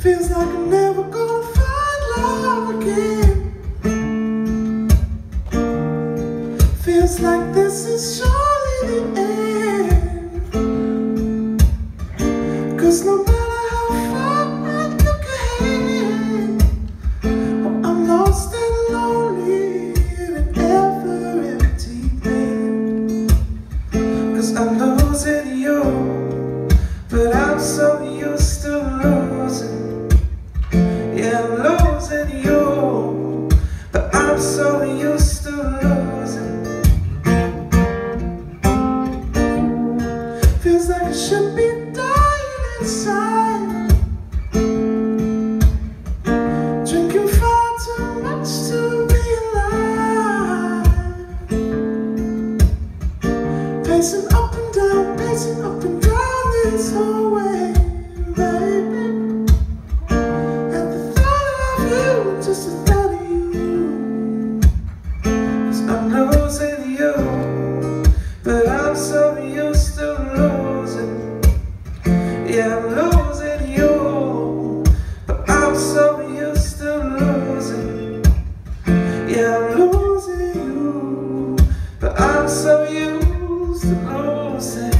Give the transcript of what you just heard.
Feels like I'm never gonna find love again. Feels like this is surely the end. Cause no matter how far I look ahead, I'm lost and lonely in an ever empty land. Cause I'm losing you, but I'm so. Pacing up and down, pacing up and down this hallway, baby. And the thought of you, just the thought of you is I'm losing you. But I'm so used to losing. Yeah, I'm losing. thousand